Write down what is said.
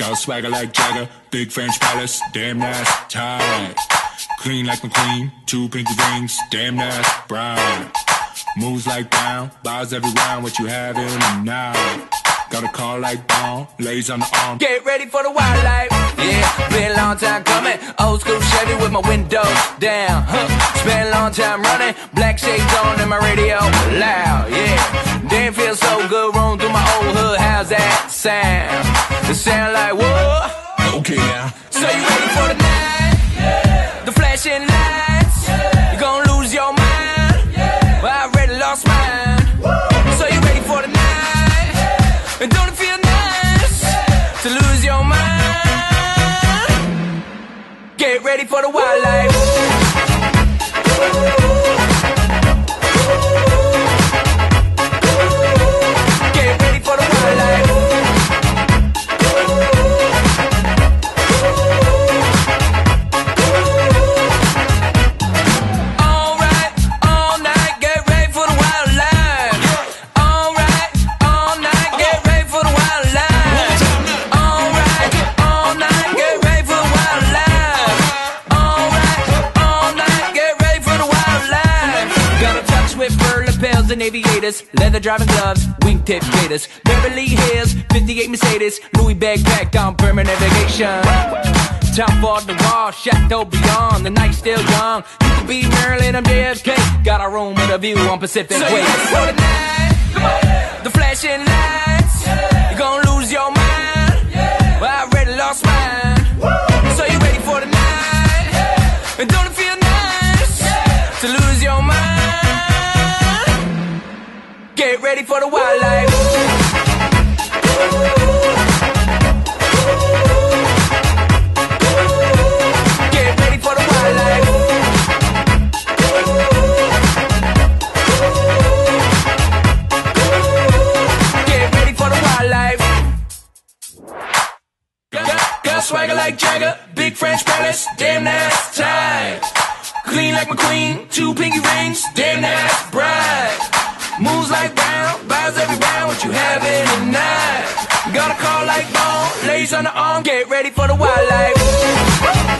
Got swagger like Jagger, big French palace, damn nice, tight. Clean like McQueen, two pinky rings, damn nice, brown. Moves like Brown, buys every round what you have in night. Got a car like Brown, lays on the arm. Get ready for the wildlife. Yeah, been a long time coming. Old school Chevy with my windows down. Huh. Spent a long time running. Black shades on and my radio loud. Yeah, damn feels so good. Rolling through my old hood. How's that sound? It sound like whoa. Okay now. So you ready for the night? Yeah. The flashing lights. Yeah. You gonna lose your mind. Yeah. Well, I already lost mine. Woo. So you ready for the night? Yeah. And don't it feel nice to lose your mind? Get ready for the wildlife. Get lapels leather driving gloves, wingtip gators, Beverly Hills, 58 Mercedes, Louis backpack on permanent vacation. Top for the wall, chateau beyond, the night's still young. You could be Marilyn, I'm JFK. Got a room with a view on Pacific So Way. for the night? The flashing lights, you're gonna lose your mind. Well, I already lost mine. So you ready for the night? And don't it feel nice to lose your mind? Get ready for the wildlife. Get ready for the wildlife. Get ready for the wildlife. Got, got swagger like Jagger, big French palace, damn that's tight. Clean like McQueen, two pinky rings, damn that's bright. Moves like Brown, buys every round what you have in the night. Got a car like Bond, lays on the arm, get ready for the wildlife.